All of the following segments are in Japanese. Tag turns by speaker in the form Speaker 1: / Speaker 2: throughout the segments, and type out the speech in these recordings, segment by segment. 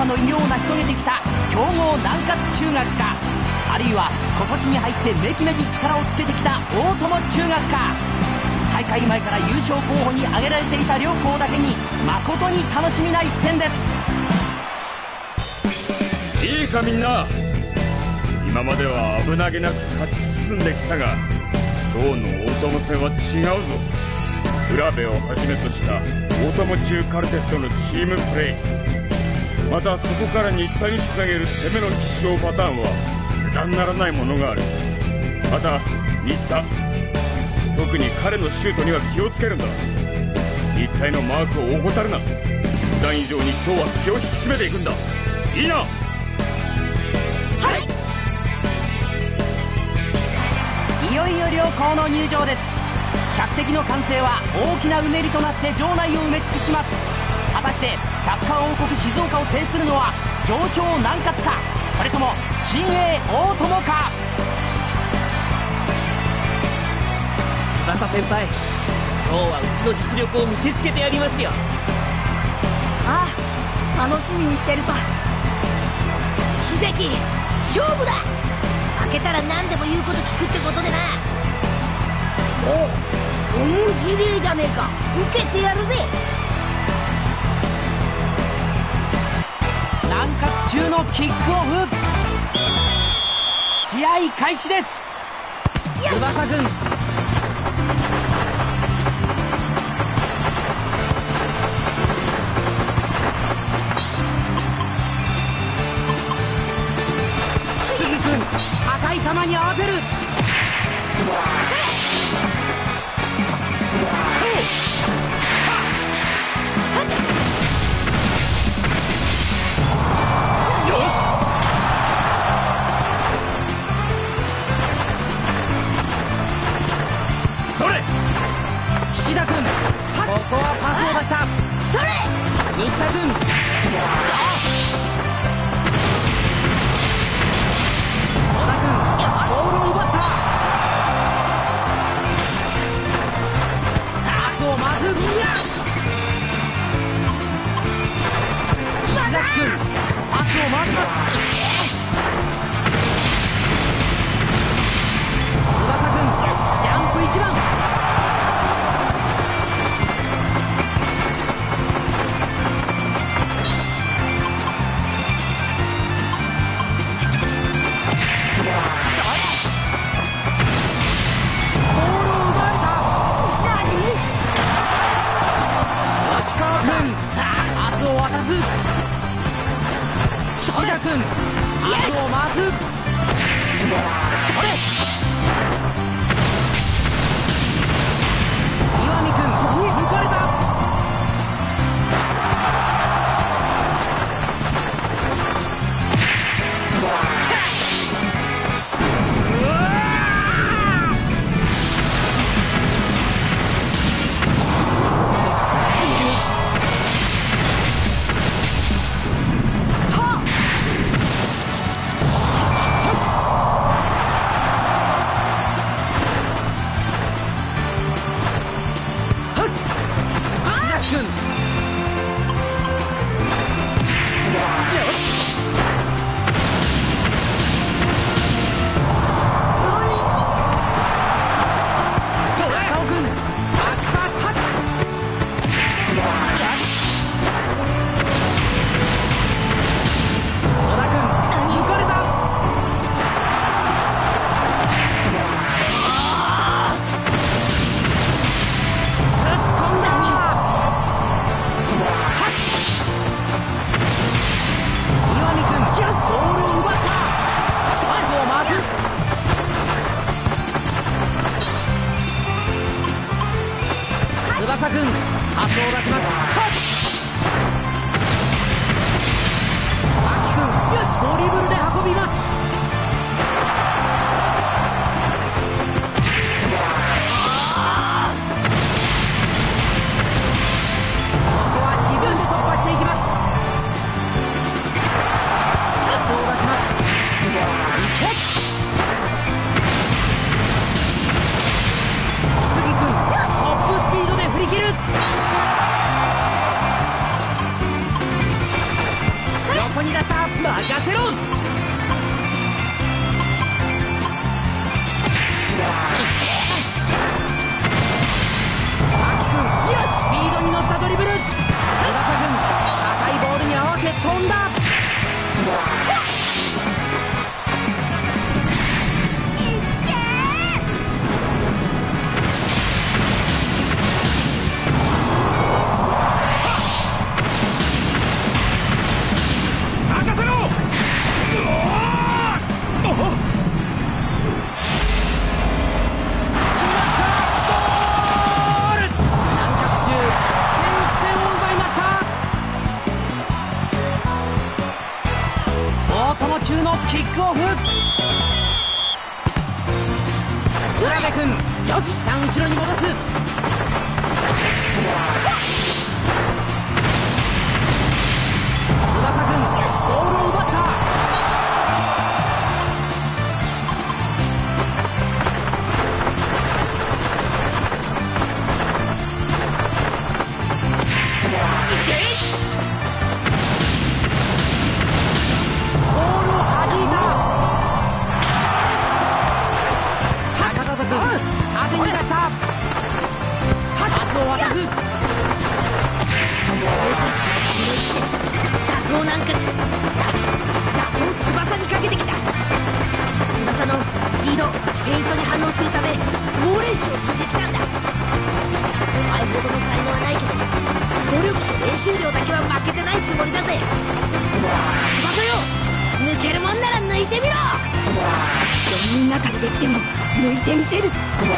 Speaker 1: 会2連覇の偉業を成し遂げてきた強豪南葛中学かあるいは今年に入ってめきめき力をつけてきた大友中学か大会前から優勝候補に挙げられていた両校だけに誠に楽しみな一戦です。
Speaker 2: いいかみんな。今までは危なげなく勝ち進んできたが今日の大友戦は違うぞ。浦部をはじめとした大友中カルテットのチームプレイまたそこから新田につなげる攻めの必勝パターンは油断ならないものがある。また新田。特に彼のシュートには気をつけるんだ。一体のマークを怠るな。普段以上に今日は気を引き締めていくんだ。いいな。
Speaker 1: はい。いよいよ両校の入場です。客席の歓声は大きなうねりとなって場内を埋め尽くします。果たしてサッカー王国静岡を制するのは上昇南葛かそれとも新鋭大友か？
Speaker 3: 翼先輩今日はうちの実力を見せつけてやりますよ。
Speaker 4: ああ楽しみにしてるぞ。
Speaker 5: 石崎勝負だ。負けたら何でも言うこと聞くってことでな。お面白えじゃねえか。受けてやるぜ
Speaker 1: 南葛中のキックオフ試合開始です。翼くん。すぐくん高い球に合わせる君パスを出しますはっ秋君よしドリブルで運びます。フ
Speaker 5: ェイントに反応するため猛練習を積んできたんだ。お前ほどの才能はないけど努力と練習量だけは負けてないつもりだぜ。翼よ。抜けるもんなら抜いてみろ。
Speaker 4: 4人中にできても抜いてみせる。何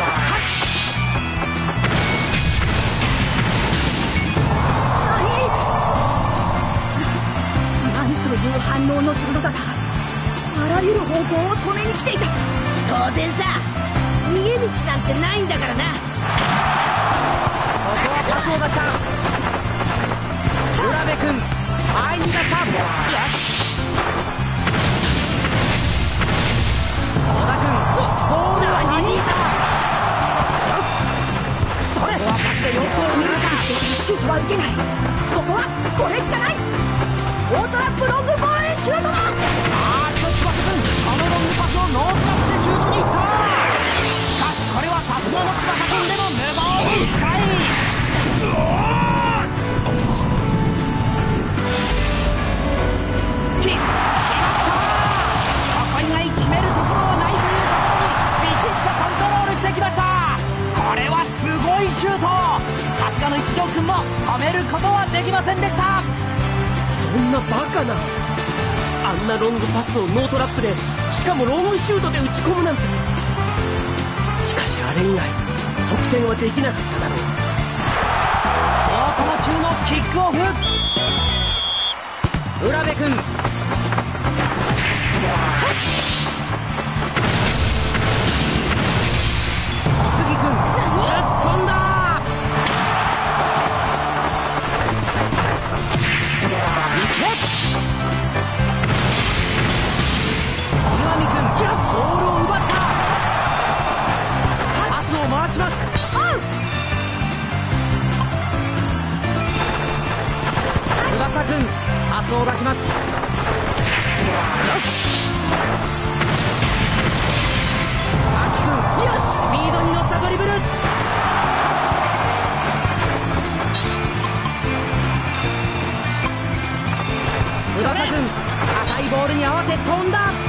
Speaker 4: なんという反応の鋭さだ。あらゆる方向を止めに来ていた。
Speaker 5: 当然さ逃げ道なんてないんだからな。
Speaker 1: ここはパスを出した浦部君前に出した。よし小田君ボールを弾いた。よしそれ。ここはパスで様子を見るか。
Speaker 4: シュートは受けないここはこれしかない。オートラップロングボールへシュートだ
Speaker 1: パスをノートラップでしかもロ
Speaker 3: ングシュートで打ち込むなんて。しかしあれ以外得点はできなかっただろう。
Speaker 1: 大友中のキックオフ。浦部君。杉君。君パスを出します。よし秋くんよしスピードに乗ったドリブル。翼くん高いボールに合わせ飛んだ。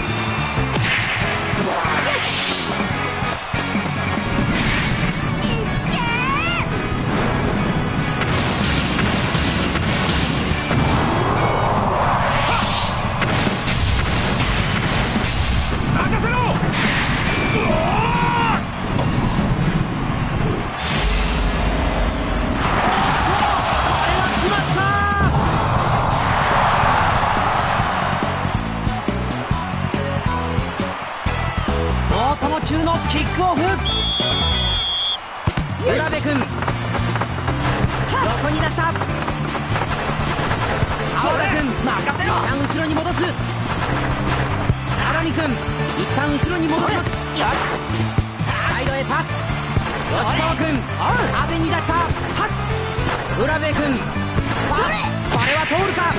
Speaker 1: のキックオフ。浦部君。横に出した。青田君。任せろ。一旦後ろに戻す。荒見君。一旦後ろに戻します。よし。サイドへパス。吉川君。阿部に出した。浦部君。それ。これは通るか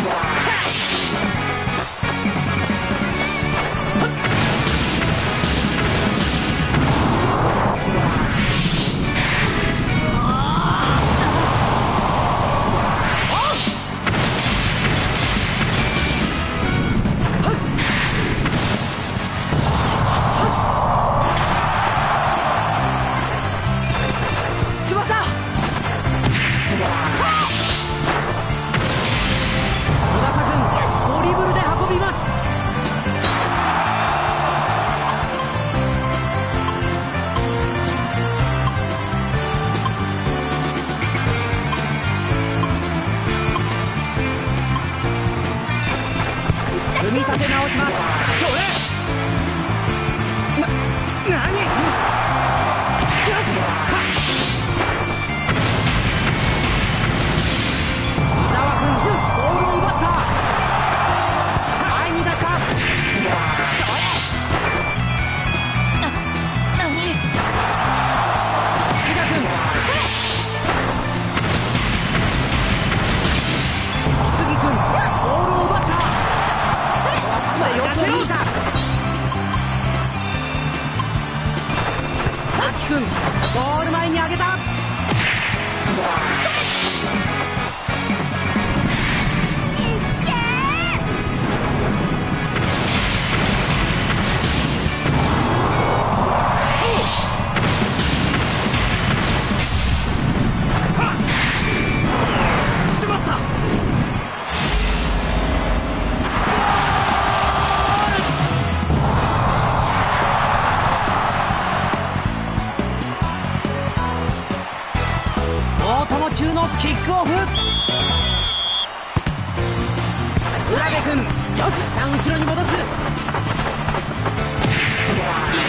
Speaker 1: よし一旦後ろに戻す。い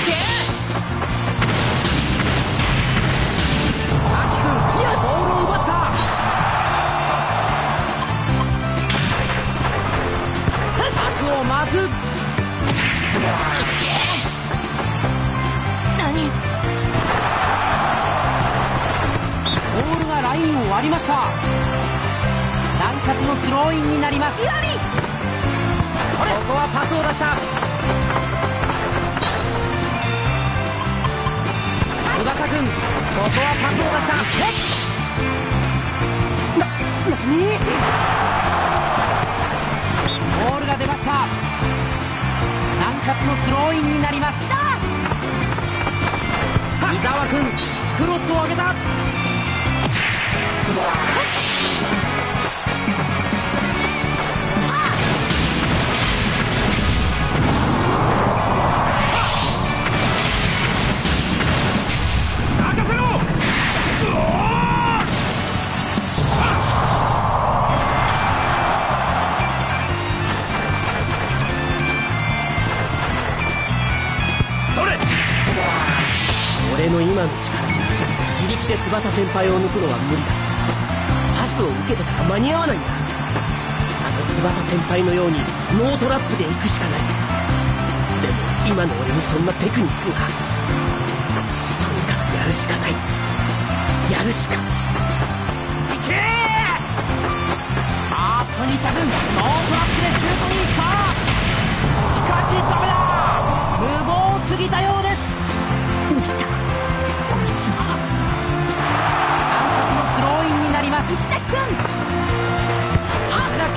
Speaker 1: け秋君よしボールを奪ったパスを回す
Speaker 5: 何？
Speaker 1: ボールがラインを割りました。南葛のスローインになりますここはパスを出した。翼君ここはパスを出した。
Speaker 3: な何
Speaker 1: ボールが出ました。南葛のスローインになります。伊沢君クロスを上げた。
Speaker 3: 輩を抜くのは無理だパスを受けてから間に合わないんだあの翼先輩のようにノートラップで行くしかないでも今の俺にそんなテクニックが。とにかくやるしかない。やるしか。いけ
Speaker 1: あー！っと新田君ノートラップでシュートに行ったしかしダメだ！無謀すぎたようです。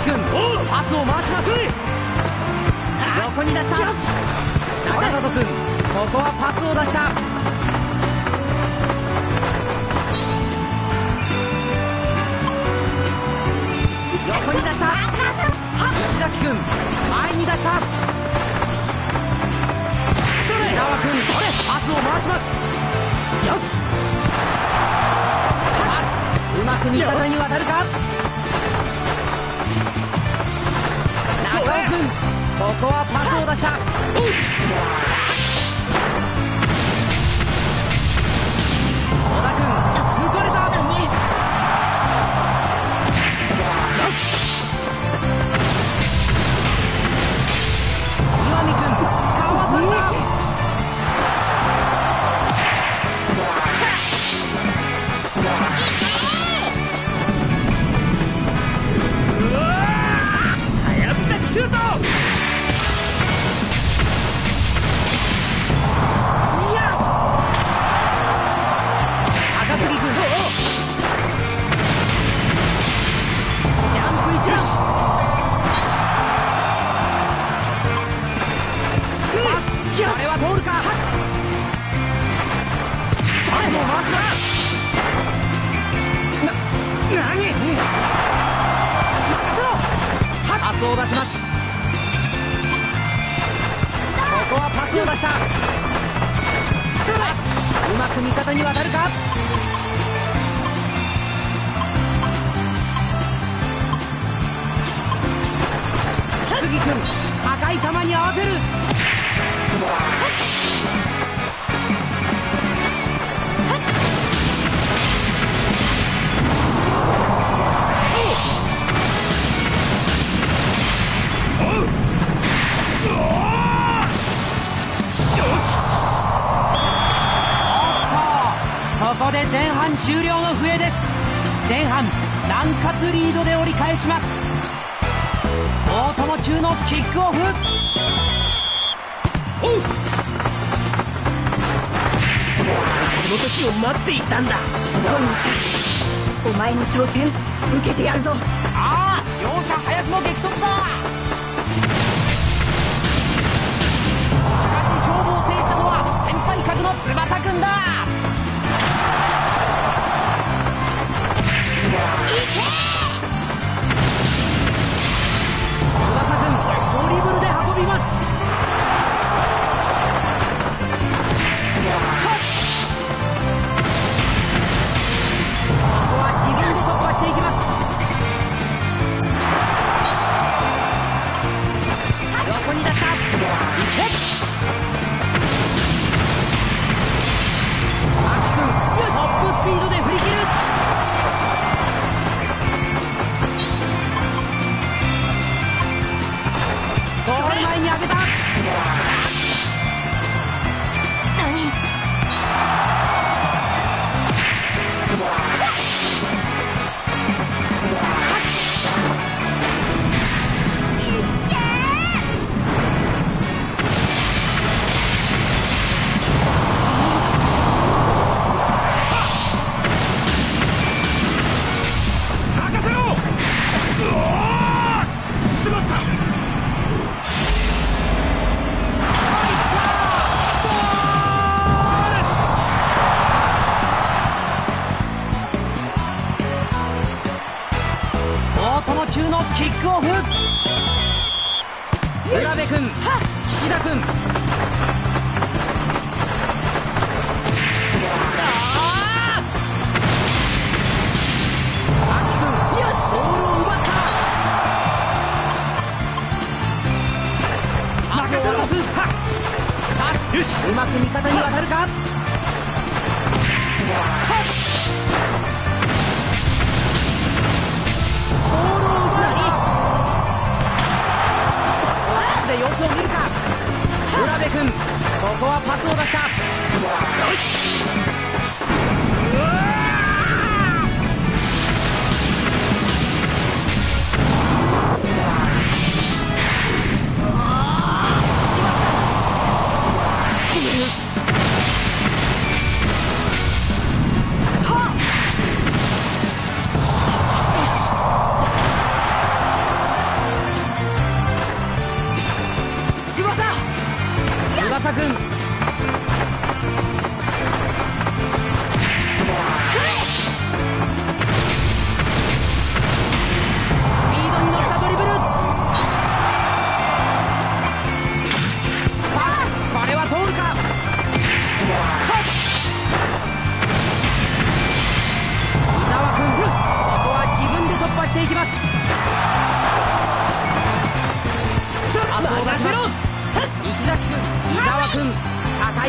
Speaker 5: 君
Speaker 1: パスを回します。横に出した。中里君ここはパスを出した
Speaker 3: 時を待っていたんだ。
Speaker 4: お前の挑戦受けてやるぞ。
Speaker 1: ああ容赦早くも激突だ。しかし勝負を制したのは先輩格の翼くんだ。翼くんドリブルで運びます。must be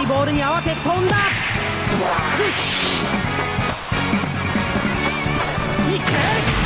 Speaker 1: いボールに合わせ飛んだ。いけ！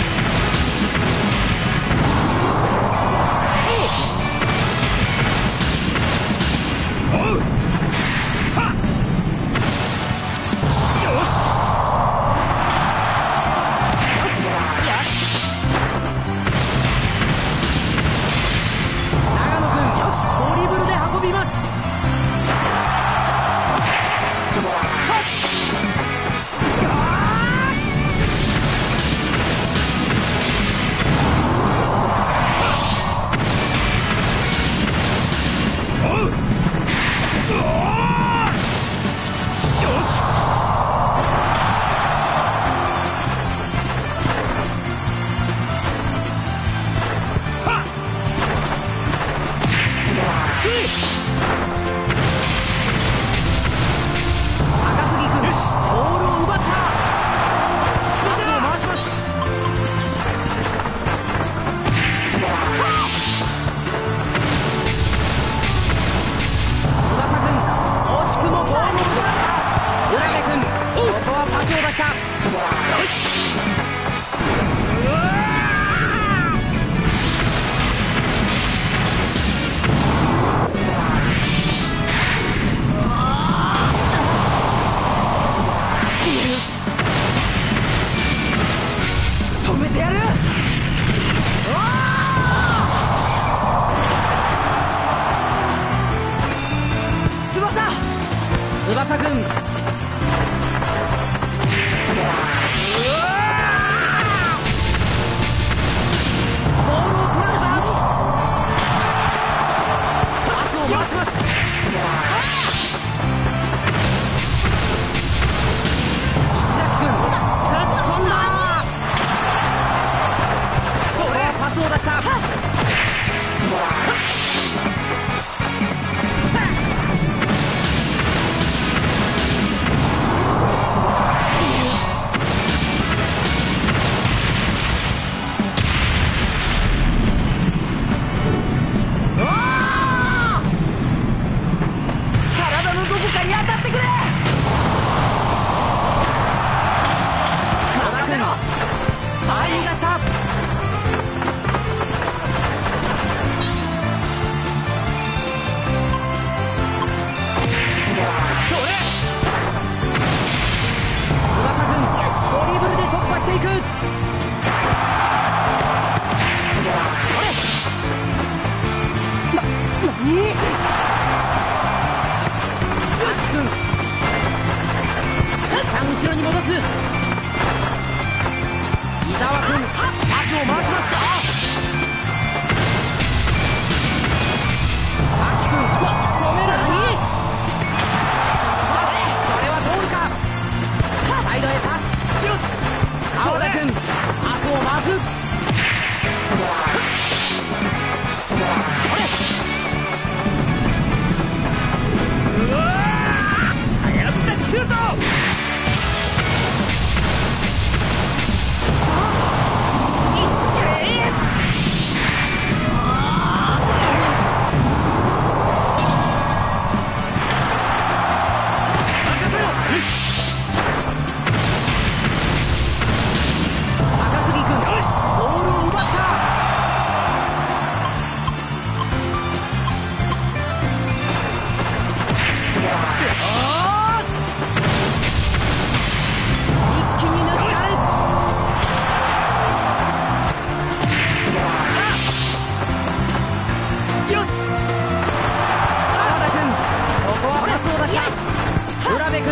Speaker 1: 部君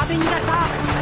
Speaker 1: 当てに出した。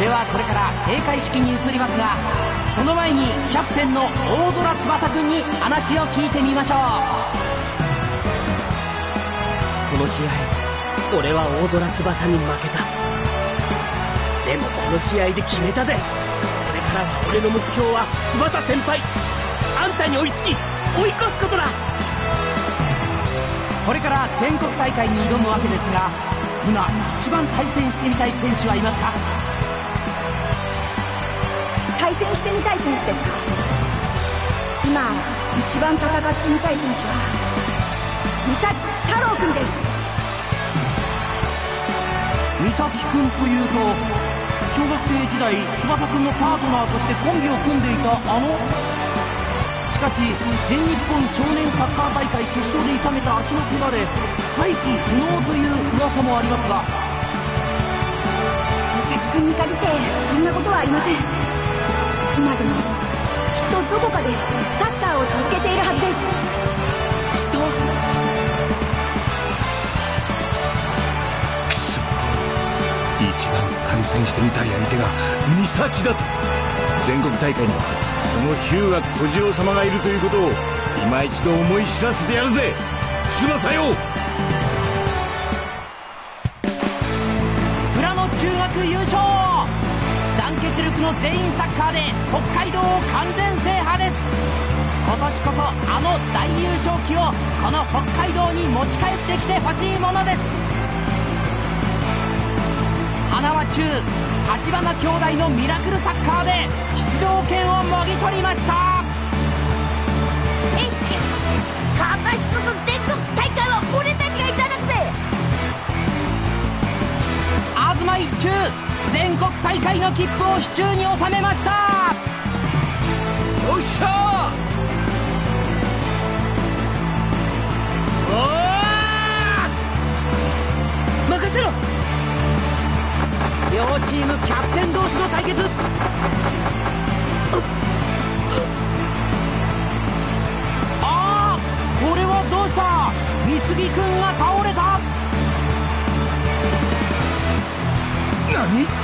Speaker 1: ではこれから閉会式に移りますがその前にキャプテンの大空翼くんに話を聞いてみましょう。
Speaker 3: この試合俺は大空翼に負けた。でもこの試合で決めたぜ。これからは俺の目標は翼先輩あんたに追いつき追い越すことだ。
Speaker 1: これから全国大会に挑むわけですが今一番対戦してみたい選手はいますか？
Speaker 4: 対戦してみたい選手ですか？今一番戦ってみたい選手は三崎太郎君です。
Speaker 1: 美咲君というと小学生時代翼君のパートナーとしてコンビを組んでいたあの。しかし全日本少年サッカー大会決勝で痛めた足の怪我で再起不能という噂もありますが。
Speaker 4: 美咲君に限ってそんなことはありません今でもきっとどこかでサッカーを続けているはずですきっと
Speaker 6: くそ一番対戦してみたい相手が美咲だと。全国大会にはこの日向小次郎様がいるということを今一度思い知らせてやるぜ。翼よ
Speaker 1: の全員サッカーで北海道を完全制覇です。今年こそあの大優勝旗をこの北海道に持ち帰ってきてほしいものです。花輪中立花兄弟のミラクルサッカーで出場権をもぎ取りました。
Speaker 5: えい今年こそ全国大会は俺たちがいただくぜ。
Speaker 1: 東一中全国大会の切符を手中に収めました。
Speaker 6: よっしゃ
Speaker 7: 任せろ！
Speaker 1: 両チームキャプテン同士の対決。ああこれはどうした？美杉君が倒れた。
Speaker 6: 何？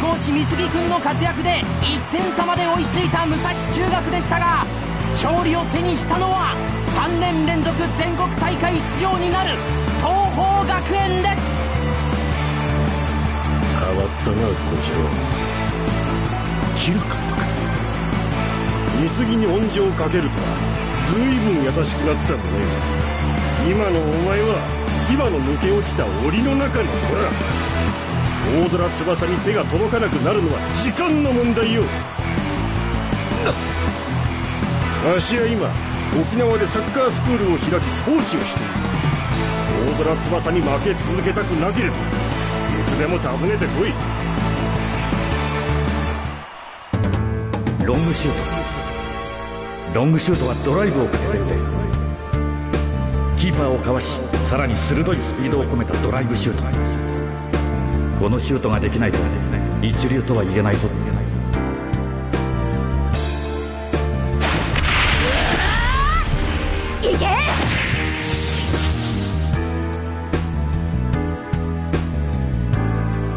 Speaker 1: 美杉君の活躍で1点差まで追いついた武蔵中学でしたが勝利を手にしたのは3年連続全国大会出場になる東邦学園です。
Speaker 2: 変わったな小次郎。
Speaker 6: キル監督
Speaker 2: 見過ぎに恩情をかけるとは随分優しくなったんだね。今のお前は牙の抜け落ちた檻の中の子だ大空翼に手が届かなくなるのは時間の問題よ。わしは今沖縄でサッカースクールを開きコーチをしている。大空翼に負け続けたくなければいつでも訪ねてこい。
Speaker 6: ロングシュート。ロングシュートはドライブをかけてるキーパーをかわしさらに鋭いスピードを込めたドライブシュート。このシュートができないと一流とは言えないぞ。
Speaker 4: いけ！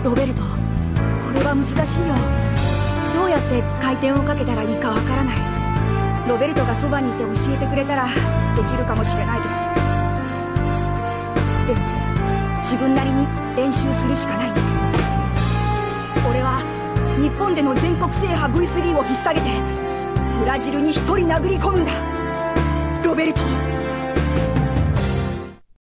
Speaker 4: ロベルトこれは難しいよ。どうやって回転をかけたらいいかわからない。ロベルトがそばにいて教えてくれたらできるかもしれないけど。でも自分なりに練習するしかない。ね日本での全国制覇 V3 を引っ提げてブラジルに一人殴り込むんだ。ロベルト。